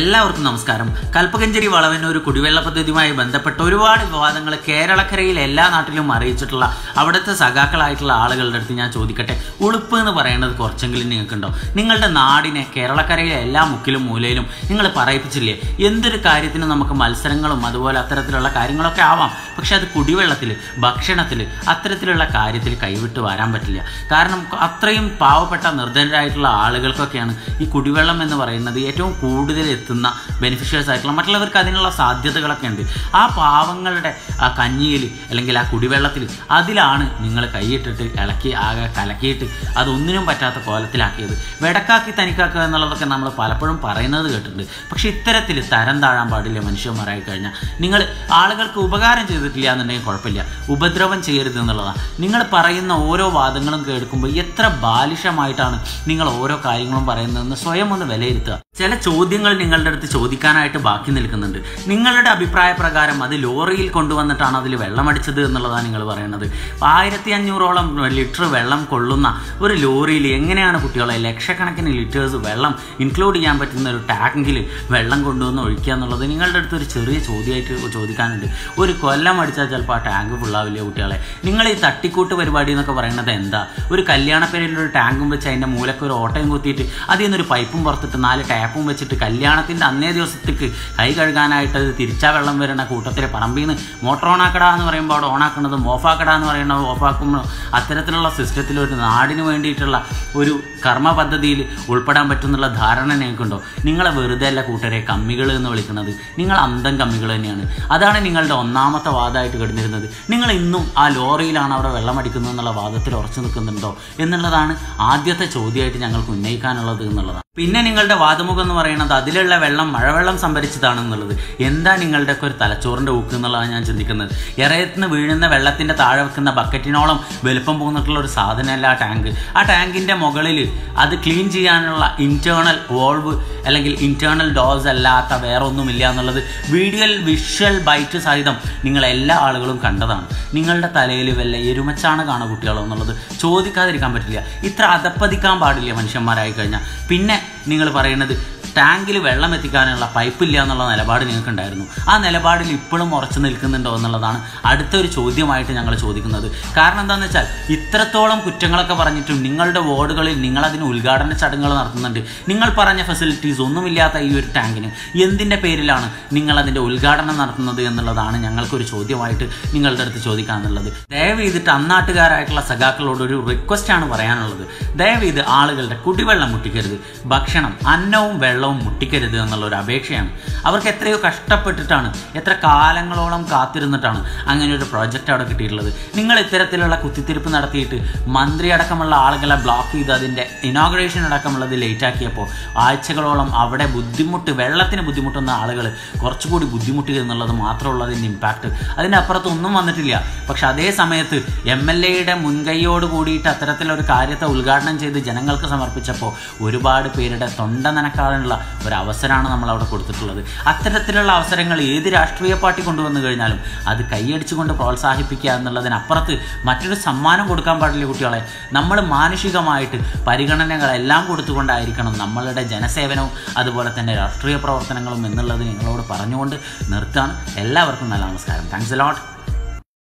എല്ലാവർക്കും നമസ്കാരം. കൽപ്പകഞ്ചേരി വളവിന് ഒരു കുടിവെള്ള പദ്ധതിയുമായി ബന്ധപ്പെട്ട ഒരുപാട് വിവാദങ്ങൾ കേരളക്കരയിൽ എല്ലാ നാട്ടിലും അറിയിച്ചിട്ടുള്ള അവിടുത്തെ സഖാക്കളായിട്ടുള്ള ആളുകളുടെ അടുത്ത് ഞാൻ ചോദിക്കട്ടെ. ഉളുപ്പ് എന്ന് പറയുന്നത് കുറച്ചെങ്കിലും നിങ്ങൾക്കുണ്ടോ? നിങ്ങളുടെ നാടിനെ കേരളക്കരയിലെ എല്ലാ മുക്കിലും മൂലയിലും നിങ്ങൾ പറയിപ്പിച്ചില്ലേ? എന്തൊരു കാര്യത്തിനും നമുക്ക് മത്സരങ്ങളും അതുപോലെ അത്തരത്തിലുള്ള കാര്യങ്ങളൊക്കെ ആവാം. പക്ഷെ അത് കുടിവെള്ളത്തിൽ ഭക്ഷണത്തിൽ അത്തരത്തിലുള്ള കാര്യത്തിൽ കൈവിട്ട് വരാൻ പറ്റില്ല. കാരണം അത്രയും പാവപ്പെട്ട നിർദ്ധനരായിട്ടുള്ള ആളുകൾക്കൊക്കെയാണ് ഈ കുടിവെള്ളം എന്ന് പറയുന്നത് ഏറ്റവും കൂടുതൽ എത്തുന്ന ബെനിഫിഷ്യൽസ് ആയിട്ടുള്ള മറ്റുള്ളവർക്ക് അതിനുള്ള സാധ്യതകളൊക്കെ ഉണ്ട്. ആ പാവങ്ങളുടെ ആ കഞ്ഞിയിൽ അല്ലെങ്കിൽ ആ കുടിവെള്ളത്തിൽ അതിലാണ് നിങ്ങൾ കൈയിട്ടിട്ട് ഇളക്കി ആകെ കലക്കിയിട്ട് അതൊന്നിനും പറ്റാത്ത കോലത്തിലാക്കിയത്. വെടക്കാക്കി തനിക്കാക്കുക എന്നുള്ളതൊക്കെ നമ്മൾ പലപ്പോഴും പറയുന്നത് കേട്ടിട്ടുണ്ട്. പക്ഷേ ഇത്തരത്തിൽ തരം താഴാൻ പാടില്ല മനുഷ്യന്മാരായി കഴിഞ്ഞാൽ. നിങ്ങൾ ആളുകൾക്ക് ഉപകാരം ചെയ്തിട്ടില്ല എന്നുണ്ടെങ്കിൽ കുഴപ്പമില്ല. ഉപദ്രവം ചെയ്യരുത് എന്നുള്ളതാണ് നിങ്ങൾ പറയുന്ന ഓരോ വാദങ്ങളും കേൾക്കുമ്പോൾ എത്ര ബാലിഷമായിട്ടാണ് നിങ്ങൾ ഓരോ കാര്യങ്ങളും പറയുന്നതെന്ന് സ്വയം ഒന്ന് വിലയിരുത്തുക. ചില ചോദ്യങ്ങൾ നിങ്ങളുടെ അടുത്ത് ചോദിക്കാനായിട്ട് ബാക്കി നിൽക്കുന്നുണ്ട്. നിങ്ങളുടെ അഭിപ്രായ പ്രകാരം അത് ലോറിയിൽ കൊണ്ടുവന്നിട്ടാണ് അതിൽ വെള്ളമടിച്ചത് എന്നുള്ളതാണ് നിങ്ങൾ പറയുന്നത്. ആയിരത്തി അഞ്ഞൂറോളം ലിറ്റർ വെള്ളം കൊള്ളുന്ന ഒരു ലോറിയിൽ എങ്ങനെയാണ് കുട്ടികളെ ലക്ഷക്കണക്കിന് ലിറ്റേഴ്സ് വെള്ളം ഇൻക്ലൂഡ് ചെയ്യാൻ പറ്റുന്ന ഒരു ടാങ്കിൽ വെള്ളം കൊണ്ടുവന്ന് ഒഴിക്കുക എന്നുള്ളത് നിങ്ങളുടെ അടുത്ത് ഒരു ചെറിയ ചോദ്യമായിട്ട് ചോദിക്കാനുണ്ട്. ഒരു കൊല്ലം അടിച്ചാൽ ചിലപ്പോൾ ആ ടാങ്ക് ഫുള്ളാവില്ല കുട്ടികളെ? നിങ്ങൾ ഈ തട്ടിക്കൂട്ട് പരിപാടി എന്നൊക്കെ പറയുന്നത് എന്താ? ഒരു കല്യാണ പേരിലൊരു ടാങ്കും വെച്ച് അതിന്റെ മൂലക്ക് ഒരു ഓട്ടയും കുത്തിയിട്ട് അതിൽ നിന്നൊരു പൈപ്പും പുറത്തിട്ട് നാല് ടാപ്പും വെച്ചിട്ട് കല്യാണത്തിന്റെ അന്നേ ദിവസത്തേക്ക് കൈ കഴുകാനായിട്ട് അത് തിരിച്ചാ വെള്ളം വരുന്ന കൂട്ടത്തിൽ പറമ്പിൽ നിന്ന് മോട്ടോർ ഓണാക്കട എന്ന് പറയുമ്പോൾ അവിടെ ഓണാക്കുന്നതും ഓഫാക്കട എന്ന് പറയുന്നത് ഓഫാക്കുമ്പോൾ അത്തരത്തിലുള്ള സിസ്റ്റത്തിൽ ഒരു നാടിന് വേണ്ടിയിട്ടുള്ള ഒരു കർമ്മ പദ്ധതിയിൽ ഉൾപ്പെടാൻ പറ്റുന്നുള്ള ധാരണ നിങ്ങൾക്കുണ്ടോ? നിങ്ങളെ വെറുതെ അല്ല കൂട്ടരെ കമ്മികൾ എന്ന് വിളിക്കുന്നത്. നിങ്ങൾ അന്തം കമ്മികൾ തന്നെയാണ്. അതാണ് നിങ്ങളുടെ ഒന്നാമത്തെ വാദമായിട്ട് കിടന്നിരുന്നത്. നിങ്ങൾ ഇന്നും ആ ലോറിയിലാണ് അവിടെ വെള്ളം അടിക്കുന്നത് എന്നുള്ള വാദത്തിൽ ഉറച്ചു നിൽക്കുന്നുണ്ടോ എന്നുള്ളതാണ് ആദ്യത്തെ ചോദ്യമായിട്ട് ഞങ്ങൾക്ക് ഉന്നയിക്കാനുള്ളത് എന്നുള്ളതാണ്. പിന്നെ നിങ്ങളുടെ വാദമുഖം എന്ന് പറയുന്നത് അതിലുള്ള വെള്ളം മഴവെള്ളം സംഭരിച്ചതാണെന്നുള്ളത്. എന്താ നിങ്ങളുടെയൊക്കെ ഒരു തലച്ചോറിന്റെ ഊക്ക് എന്നുള്ളതാണ് ഞാൻ ചിന്തിക്കുന്നത്. ഇറയത്തിന് വീഴുന്ന വെള്ളത്തിന്റെ താഴെ വെക്കുന്ന ബക്കറ്റിനോളം വലുപ്പം പോകുന്നിട്ടുള്ള ഒരു സാധനമല്ല ആ ടാങ്ക്. ആ ടാങ്കിന്റെ മുകളിൽ അത് ക്ലീൻ ചെയ്യാനുള്ള ഇന്റേർണൽ വോൾവ് അല്ലെങ്കിൽ ഇന്റേർണൽ ഡോസ് അല്ലാത്ത വേറെ ഒന്നുമില്ല എന്നുള്ളത് വീഡിയോയിൽ വിഷ്വൽ ബൈറ്റ് സഹിതം നിങ്ങൾ എല്ലാ ആളുകളും കണ്ടതാണ്. നിങ്ങളുടെ തലയിൽ വല്ല എരുമച്ചാണ് കാണുക കുട്ടികളോ എന്നുള്ളത് ചോദിക്കാതിരിക്കാൻ പറ്റില്ല. ഇത്ര അതപ്പതിക്കാൻ പാടില്ല മനുഷ്യന്മാരായി കഴിഞ്ഞാൽ. പിന്നെ നിങ്ങൾ പറയുന്നത് ടാങ്കിൽ വെള്ളം എത്തിക്കാനുള്ള പൈപ്പില്ല എന്നുള്ള നിലപാട് നിങ്ങൾക്കുണ്ടായിരുന്നു. ആ നിലപാടിൽ ഇപ്പോഴും ഉറച്ചു നിൽക്കുന്നുണ്ടോ എന്നുള്ളതാണ് അടുത്തൊരു ചോദ്യമായിട്ട് ഞങ്ങൾ ചോദിക്കുന്നത്. കാരണം എന്താണെന്ന് വെച്ചാൽ ഇത്രത്തോളം കുറ്റങ്ങളൊക്കെ പറഞ്ഞിട്ടും നിങ്ങളുടെ വാർഡുകളിൽ നിങ്ങളതിന് ഉദ്ഘാടന ചടങ്ങുകൾ നടത്തുന്നുണ്ട്. നിങ്ങൾ പറഞ്ഞ ഫെസിലിറ്റീസ് ഒന്നുമില്ലാത്ത ഈ ഒരു ടാങ്കിന് എന്തിന്റെ പേരിലാണ് നിങ്ങളതിന്റെ ഉദ്ഘാടനം നടത്തുന്നത് എന്നുള്ളതാണ് ഞങ്ങൾക്കൊരു ചോദ്യമായിട്ട് നിങ്ങളുടെ അടുത്ത് ചോദിക്കാനുള്ളത്. ദയവ് ചെയ്തിട്ട് അന്നാട്ടുകാരായിട്ടുള്ള സഖാക്കളോട് ഒരു റിക്വസ്റ്റാണ് പറയാനുള്ളത്. ദയവ് ചെയ്ത് ആളുകളുടെ കുടിവെള്ളം മുട്ടിക്കരുത്. ഭക്ഷണം അന്നവും വെള്ളവും മുട്ടിക്കരുത് എന്നുള്ള ഒരു അപേക്ഷയാണ്. അവർക്ക് എത്രയോ കഷ്ടപ്പെട്ടിട്ടാണ് എത്ര കാലങ്ങളോളം കാത്തിരുന്നിട്ടാണ് അങ്ങനെ ഒരു പ്രോജക്റ്റ് അവിടെ കിട്ടിയിട്ടുള്ളത്. നിങ്ങൾ ഇത്തരത്തിലുള്ള കുത്തിത്തിരിപ്പ് നടത്തിയിട്ട് മന്ത്രി അടക്കമുള്ള ആളുകളെ ബ്ലോക്ക് ചെയ്ത് അതിന്റെ ഇനോഗ്രേഷൻ അടക്കമുള്ളത് ലേറ്റാക്കിയപ്പോൾ ആഴ്ചകളോളം അവിടെ ബുദ്ധിമുട്ട് വെള്ളത്തിന് ബുദ്ധിമുട്ടുന്ന ആളുകൾ കുറച്ചുകൂടി ബുദ്ധിമുട്ടി എന്നുള്ളത് മാത്രമുള്ള അതിന്റെ ഇമ്പാക്റ്റ് അതിന്റെ അപ്പുറത്ത് ഒന്നും വന്നിട്ടില്ല. പക്ഷെ അതേ സമയത്ത് എം എൽ എയുടെ മുൻകൈയോട് കൂടിയിട്ട് അത്തരത്തിലൊരു കാര്യത്തെ ഉദ്ഘാടനം ചെയ്ത് ജനങ്ങൾക്ക് സമർപ്പിച്ചപ്പോൾ ഒരുപാട് പേരുടെ തൊണ്ട നനക്കാനുള്ള ഒരു അവസരമാണ് നമ്മൾ അവിടെ കൊടുത്തിട്ടുള്ളത്. അത്തരത്തിലുള്ള അവസരങ്ങൾ ഏത് രാഷ്ട്രീയ പാർട്ടി കൊണ്ടുവന്നു കഴിഞ്ഞാലും അത് കൈയടിച്ചുകൊണ്ട് പ്രോത്സാഹിപ്പിക്കുക എന്നുള്ളതിനപ്പുറത്ത് മറ്റൊരു സമ്മാനം കൊടുക്കാൻ പാടില്ല കുട്ടികളെ. നമ്മൾ മാനുഷികമായിട്ട് പരിഗണനകളെല്ലാം കൊടുത്തുകൊണ്ടായിരിക്കണം നമ്മളുടെ ജനസേവനവും അതുപോലെ തന്നെ രാഷ്ട്രീയ പ്രവർത്തനങ്ങളും എന്നുള്ളത് നിങ്ങളോട് പറഞ്ഞുകൊണ്ട് നിർത്താണ് എല്ലാവർക്കും നല്ല നമസ്കാരം. Thanks a lot